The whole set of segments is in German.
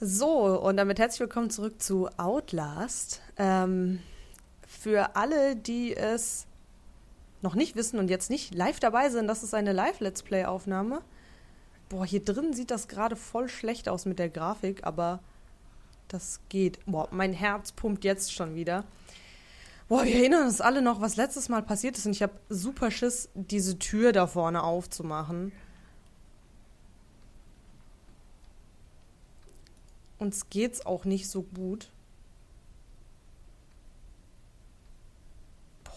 So, und damit herzlich willkommen zurück zu Outlast. Ähm, für alle, die es noch nicht wissen und jetzt nicht live dabei sind, das ist eine Live-Let's Play-Aufnahme. Boah, hier drin sieht das gerade voll schlecht aus mit der Grafik, aber das geht. Boah, mein Herz pumpt jetzt schon wieder. Boah, wir erinnern uns alle noch, was letztes Mal passiert ist und ich habe super Schiss, diese Tür da vorne aufzumachen. Uns geht's auch nicht so gut. Boah.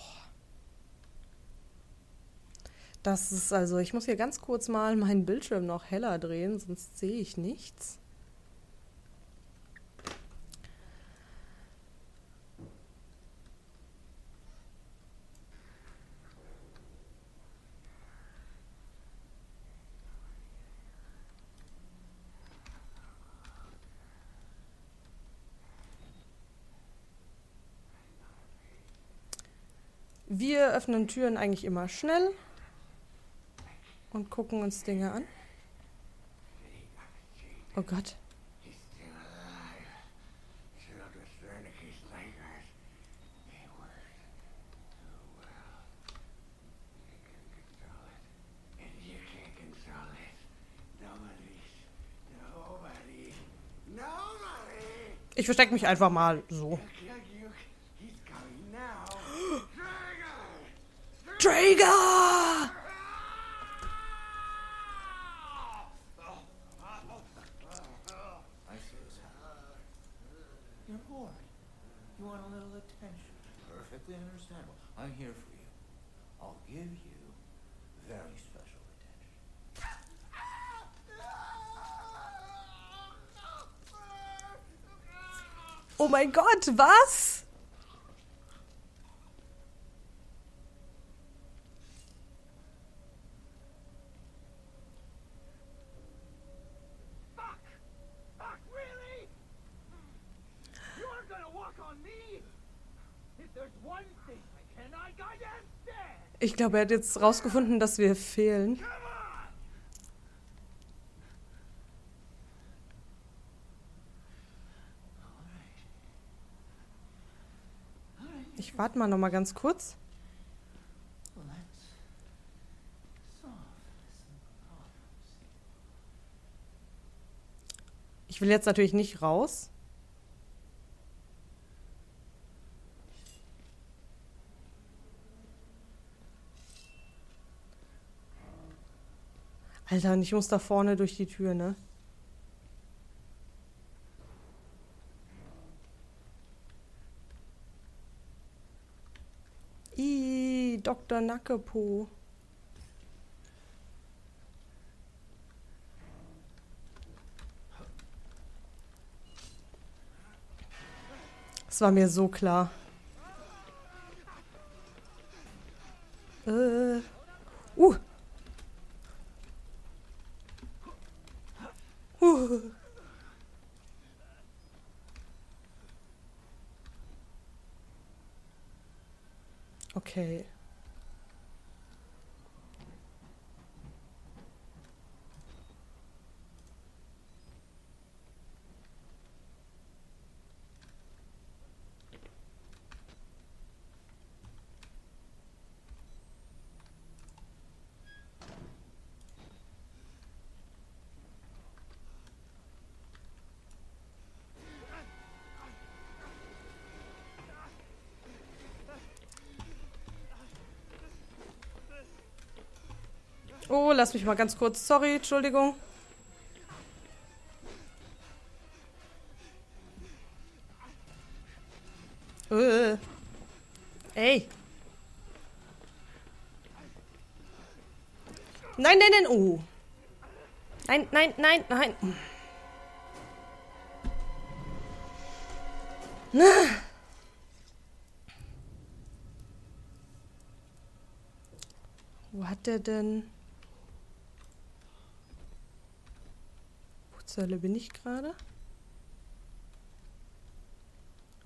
Das ist also, ich muss hier ganz kurz mal meinen Bildschirm noch heller drehen, sonst sehe ich nichts. Wir öffnen Türen eigentlich immer schnell und gucken uns Dinge an. Oh Gott. Ich verstecke mich einfach mal so. Traeger! You're bored. You want a little attention. Perfectly understandable. I'm here for you. I'll give you very special attention. Oh mein Gott, was? Ich glaube, er hat jetzt rausgefunden, dass wir fehlen. Ich warte mal noch mal ganz kurz. Ich will jetzt natürlich nicht raus. Alter, und ich muss da vorne durch die Tür, ne? Ih, Dr. Nackepo. Das war mir so klar. Äh. Uh. Uh. Okay. Oh, lass mich mal ganz kurz. Sorry, Entschuldigung. Äh. Ey. Nein, nein, nein. Oh. Nein, nein, nein, nein. Wo hat der denn? Wo bin ich gerade?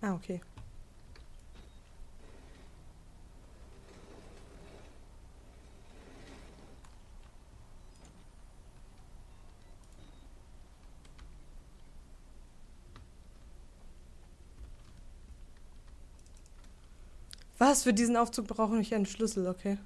Ah, okay. Was? Für diesen Aufzug brauche ich einen Schlüssel, okay.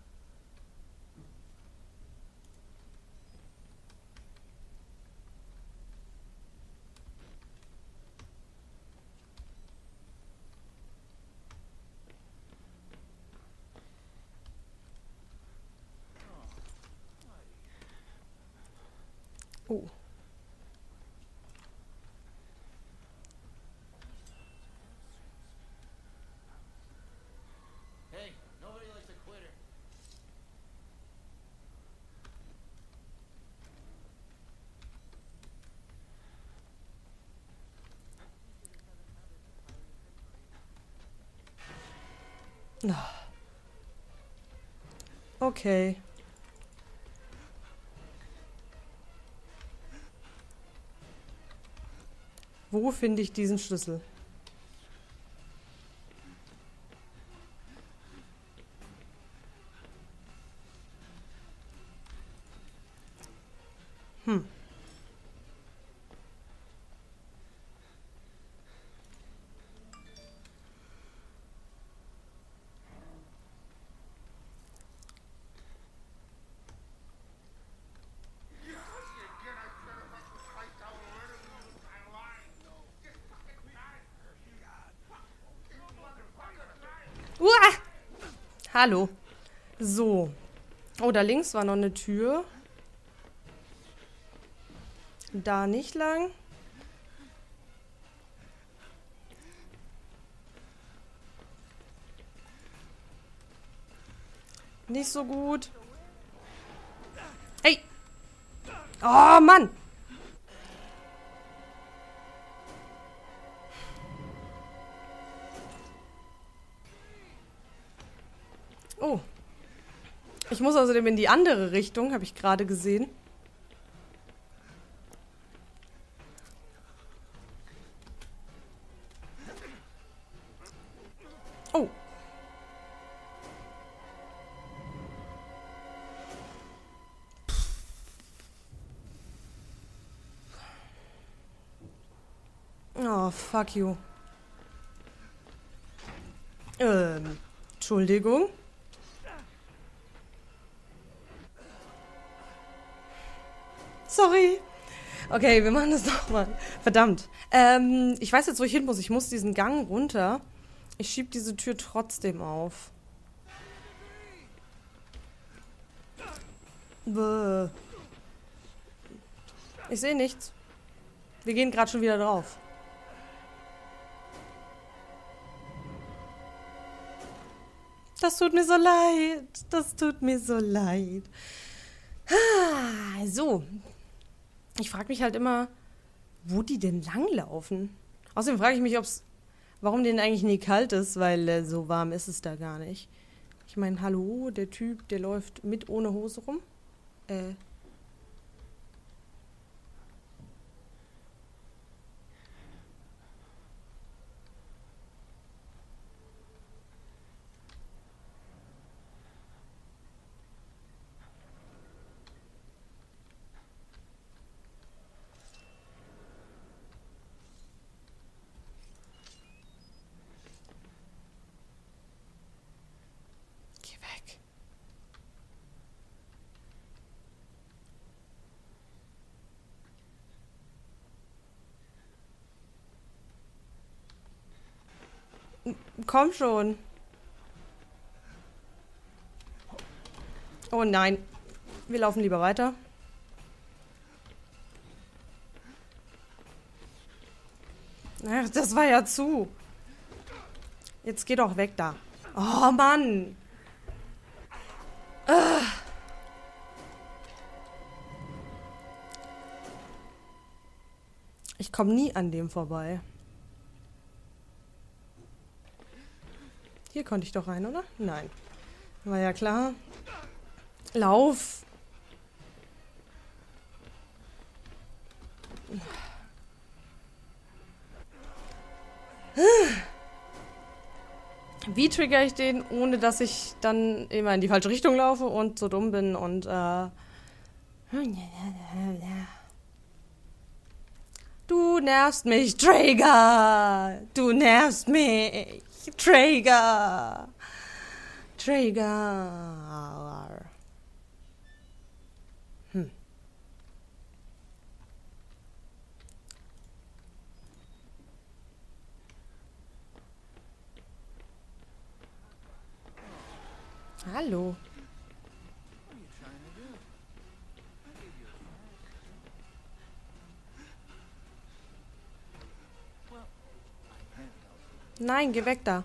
Okay. Wo finde ich diesen Schlüssel? Hm. Uah! Hallo. So. Oh, da links war noch eine Tür. Da nicht lang. Nicht so gut. Ey! Oh, Mann! Oh. Ich muss außerdem in die andere Richtung, habe ich gerade gesehen. Oh. Oh, fuck you. Ähm, Entschuldigung. Sorry. Okay, wir machen das nochmal. Verdammt. Ähm, ich weiß jetzt, wo ich hin muss. Ich muss diesen Gang runter. Ich schieb diese Tür trotzdem auf. Bäh. Ich sehe nichts. Wir gehen gerade schon wieder drauf. Das tut mir so leid. Das tut mir so leid. Ah, so. Ich frage mich halt immer, wo die denn langlaufen. Außerdem frage ich mich, ob's, warum denen eigentlich nie kalt ist, weil äh, so warm ist es da gar nicht. Ich meine, hallo, der Typ, der läuft mit ohne Hose rum. Äh. Komm schon. Oh nein. Wir laufen lieber weiter. Ach, das war ja zu. Jetzt geh doch weg da. Oh Mann. Ah. Ich komme nie an dem vorbei. Hier konnte ich doch rein, oder? Nein. War ja klar. Lauf. Wie trigger ich den, ohne dass ich dann immer in die falsche Richtung laufe und so dumm bin und äh Du nervst mich, Traeger! Du nervst mich, Traeger! Trigger. Hm. Hallo. Nein, geh weg da.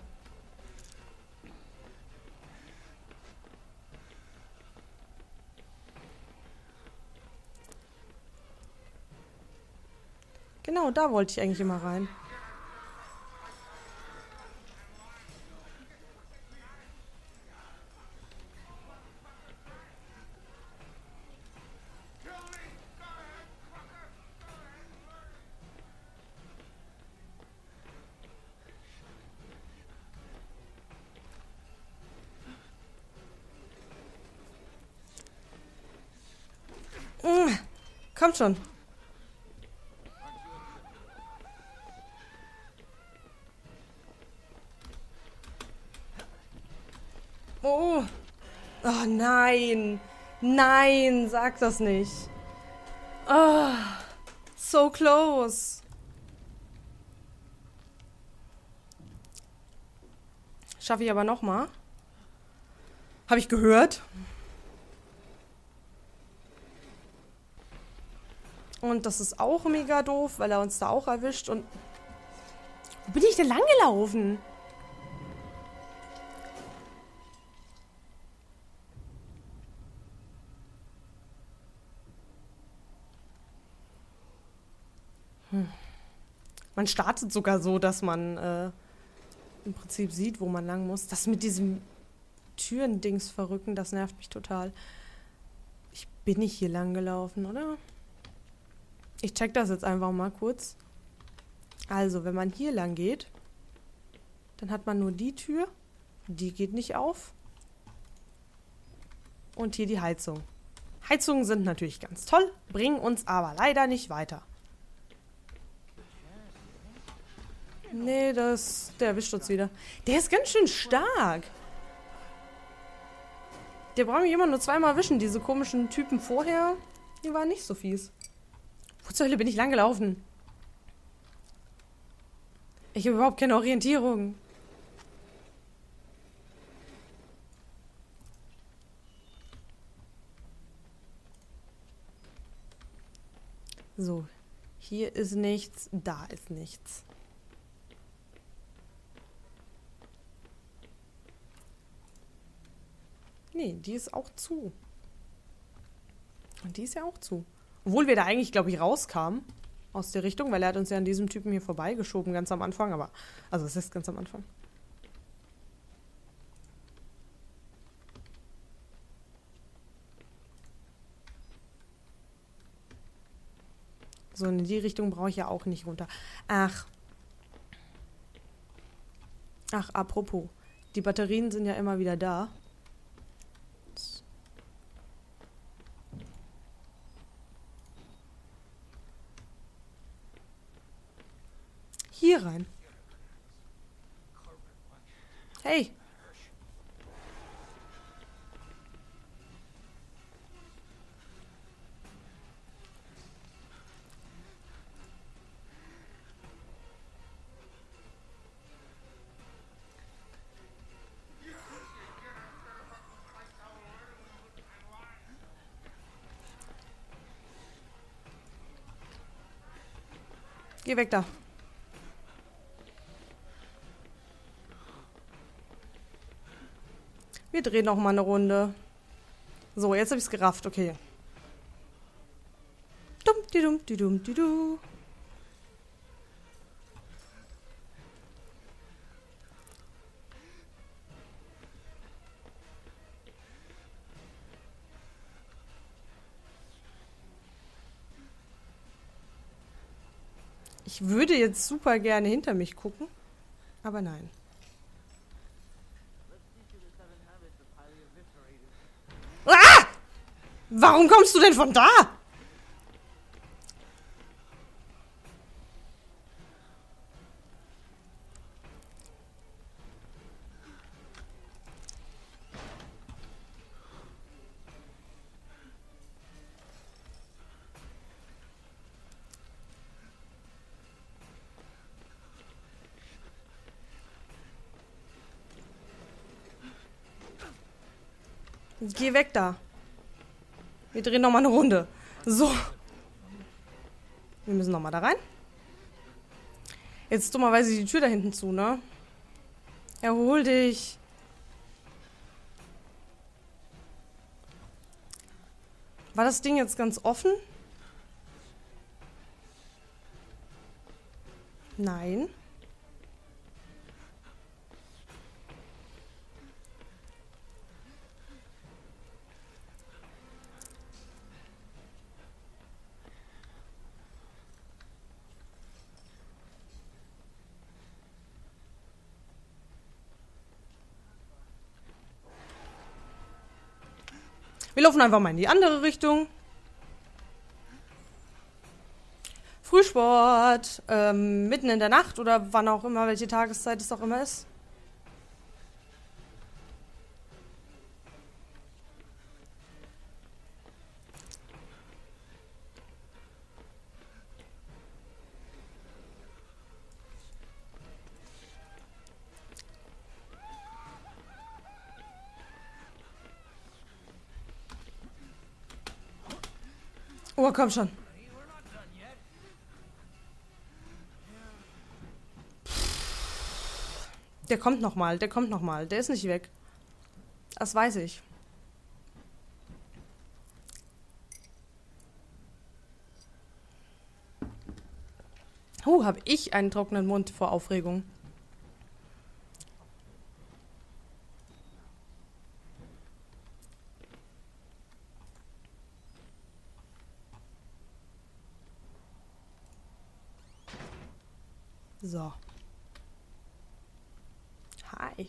Genau, da wollte ich eigentlich immer rein. Kommt schon. Oh. Oh nein. Nein, sag das nicht. Oh. So close. Schaffe ich aber noch mal. Habe ich gehört. Und das ist auch mega doof, weil er uns da auch erwischt. Und wo bin ich denn langgelaufen? Hm. Man startet sogar so, dass man äh, im Prinzip sieht, wo man lang muss. Das mit diesem Türendings verrücken, das nervt mich total. Ich bin nicht hier lang gelaufen, oder? Ich check das jetzt einfach mal kurz. Also, wenn man hier lang geht, dann hat man nur die Tür. Die geht nicht auf. Und hier die Heizung. Heizungen sind natürlich ganz toll, bringen uns aber leider nicht weiter. Nee, das, der erwischt uns wieder. Der ist ganz schön stark. Der braucht mich immer nur zweimal erwischen. Diese komischen Typen vorher, die waren nicht so fies. Wo zur Hölle bin ich langgelaufen? Ich habe überhaupt keine Orientierung. So, hier ist nichts, da ist nichts. Nee, die ist auch zu. Und die ist ja auch zu. Obwohl wir da eigentlich, glaube ich, rauskamen aus der Richtung, weil er hat uns ja an diesem Typen hier vorbeigeschoben, ganz am Anfang, aber. Also es ist ganz am Anfang. So, in die Richtung brauche ich ja auch nicht runter. Ach. Ach, apropos. Die Batterien sind ja immer wieder da. Hier rein. Hey. Geh weg da. Wir drehen noch mal eine Runde. So, jetzt habe ich es gerafft. Okay. Dum, di dum, di dum, di du. Ich würde jetzt super gerne hinter mich gucken, aber nein. Warum kommst du denn von da? Geh weg da. Wir drehen noch mal eine Runde. So. Wir müssen noch mal da rein. Jetzt dummerweise die Tür da hinten zu, ne? Erhol dich. War das Ding jetzt ganz offen? Nein. Wir laufen einfach mal in die andere Richtung. Frühsport, ähm, mitten in der Nacht oder wann auch immer, welche Tageszeit es auch immer ist. Komm schon. Der kommt noch mal, der kommt noch mal. Der ist nicht weg. Das weiß ich. Oh, habe ich einen trockenen Mund vor Aufregung. So. Hi.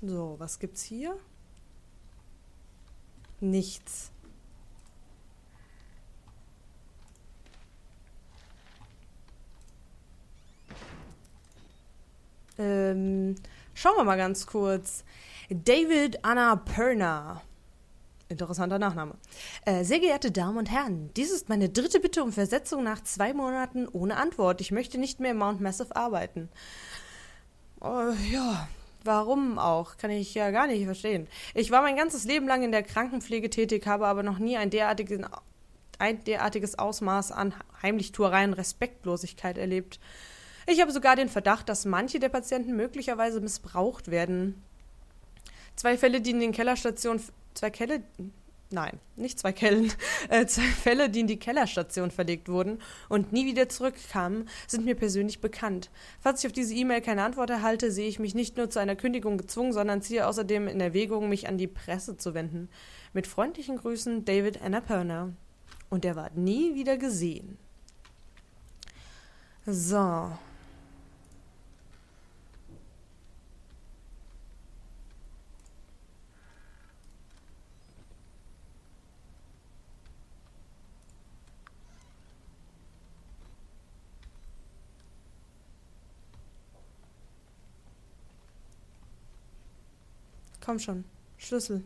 So, was gibt's hier? Nichts. Ähm, schauen wir mal ganz kurz. David Annapurna. Interessanter Nachname. Äh, sehr geehrte Damen und Herren, dies ist meine dritte Bitte um Versetzung nach zwei Monaten ohne Antwort. Ich möchte nicht mehr im Mount Massive arbeiten. Äh, ja, warum auch? Kann ich ja gar nicht verstehen. Ich war mein ganzes Leben lang in der Krankenpflege tätig, habe aber noch nie ein, derartigen, ein derartiges Ausmaß an Heimlichtuerei und Respektlosigkeit erlebt. Ich habe sogar den Verdacht, dass manche der Patienten möglicherweise missbraucht werden. Zwei Fälle, die in den Kellerstationen zwei Kelle, nein, nicht zwei Kellen, äh, zwei Fälle, die in die Kellerstation verlegt wurden und nie wieder zurückkamen, sind mir persönlich bekannt. Falls ich auf diese E-Mail keine Antwort erhalte, sehe ich mich nicht nur zu einer Kündigung gezwungen, sondern ziehe außerdem in Erwägung, mich an die Presse zu wenden. Mit freundlichen Grüßen, David Annapurna. Und er war nie wieder gesehen. So, Komm schon. Schlüssel.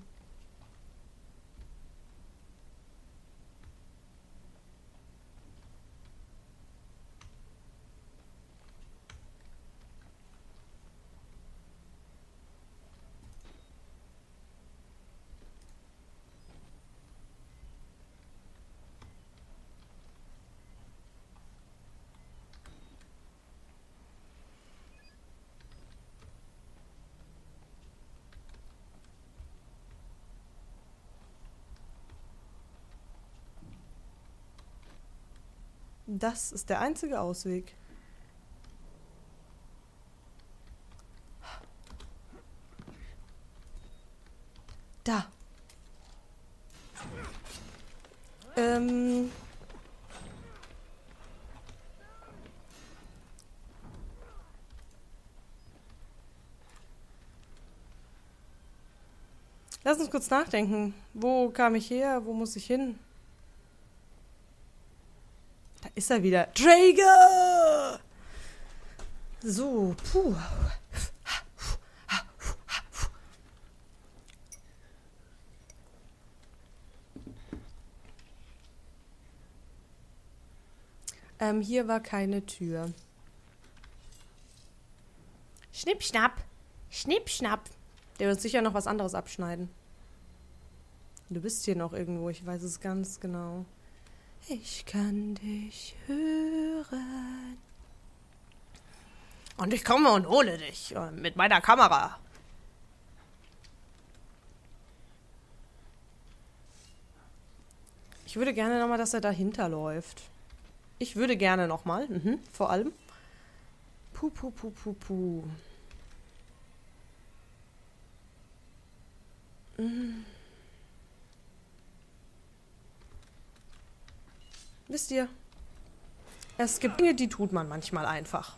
Das ist der einzige Ausweg. Da. Ähm. Lass uns kurz nachdenken. Wo kam ich her? Wo muss ich hin? Ist er wieder. Drager! So, puh. Ähm, hier war keine Tür. Schnipp, schnapp. Schnipp, schnapp. Der wird sicher noch was anderes abschneiden. Du bist hier noch irgendwo, ich weiß es ganz genau. Ich kann dich hören. Und ich komme und hole dich äh, mit meiner Kamera. Ich würde gerne nochmal, dass er dahinter läuft. Ich würde gerne nochmal, mhm, vor allem. Puh, puh, puh, puh, puh. Mhm. Wisst ihr, es gibt Dinge, die tut man manchmal einfach.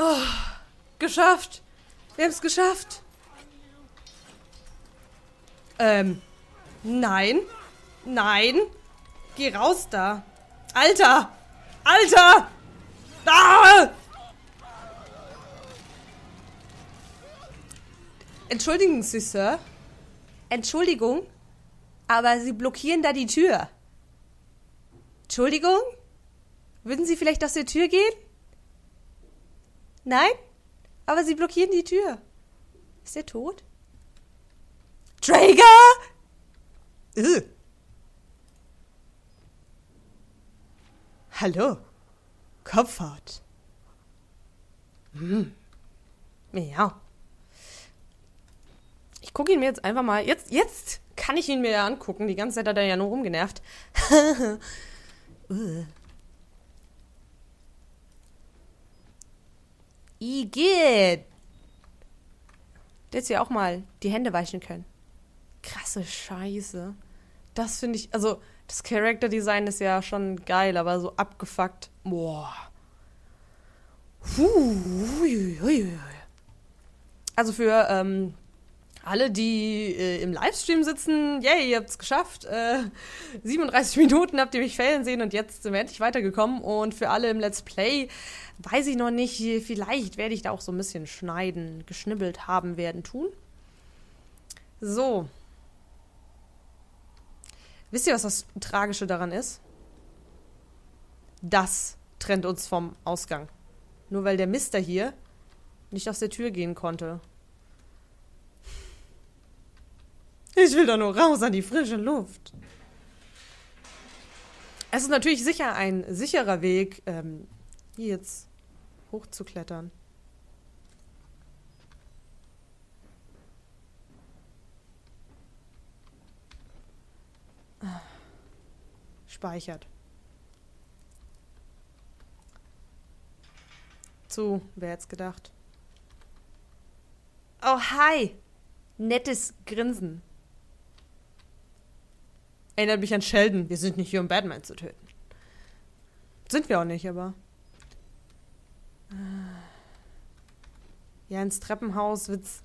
Oh, geschafft. Wir haben es geschafft. Ähm, nein. Nein. Geh raus da. Alter! Alter! Ah! Entschuldigen Sie, Sir. Entschuldigung, aber Sie blockieren da die Tür. Entschuldigung? Würden Sie vielleicht aus der Tür gehen? Nein? Aber Sie blockieren die Tür. Ist er tot? Traeger! Ugh. Hallo. Kopfhaut. Hm. Ja. Ich gucke ihn mir jetzt einfach mal. Jetzt, jetzt kann ich ihn mir ja angucken. Die ganze Zeit hat er ja nur rumgenervt. uh. Igitt. Der jetzt ja auch mal die Hände weichen können. Krasse Scheiße. Das finde ich, also das Character Design ist ja schon geil, aber so abgefuckt. Boah. Also für ähm, alle, die äh, im Livestream sitzen, yay, ihr habt es geschafft. Äh, 37 Minuten habt ihr mich fällen sehen und jetzt sind wir endlich weitergekommen. Und für alle im Let's Play, weiß ich noch nicht, vielleicht werde ich da auch so ein bisschen schneiden, geschnibbelt haben werden tun. So. Wisst ihr, was das Tragische daran ist? Das trennt uns vom Ausgang. Nur weil der Mister hier nicht aus der Tür gehen konnte. Ich will doch nur raus an die frische Luft. Es ist natürlich sicher ein sicherer Weg, ähm, hier jetzt hochzuklettern. Speichert. Zu, wer jetzt gedacht? Oh, hi! Nettes Grinsen. Erinnert mich an Sheldon. Wir sind nicht hier, um Batman zu töten. Sind wir auch nicht, aber. Ja, ins Treppenhaus wird's.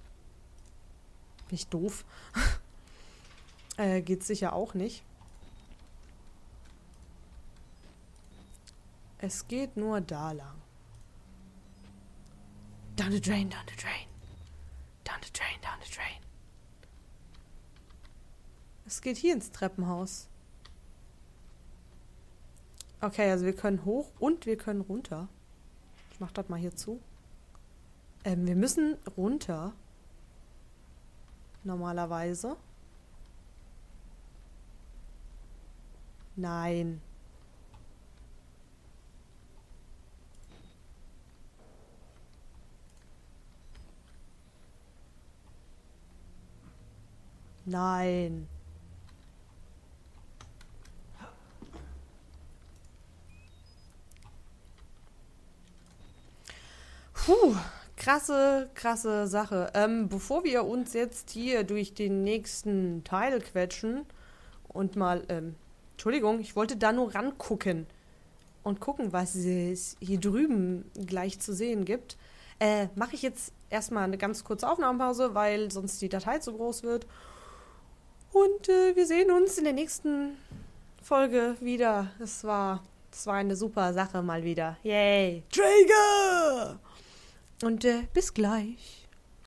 Nicht doof. äh, geht's sicher auch nicht. Es geht nur da lang. Down the drain, down the drain. Down the drain, down the drain. Es geht hier ins Treppenhaus. Okay, also wir können hoch und wir können runter. Ich mach das mal hier zu. Ähm, wir müssen runter. Normalerweise. Nein. Nein. Puh, krasse, krasse Sache. Ähm, bevor wir uns jetzt hier durch den nächsten Teil quetschen und mal, ähm, Entschuldigung, ich wollte da nur rangucken und gucken, was es hier drüben gleich zu sehen gibt, äh, mache ich jetzt erstmal eine ganz kurze Aufnahmepause, weil sonst die Datei zu groß wird. Und äh, wir sehen uns in der nächsten Folge wieder. Es war Das war eine super Sache mal wieder. Yay. Traeger! Und äh, bis gleich.